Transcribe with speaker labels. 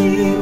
Speaker 1: see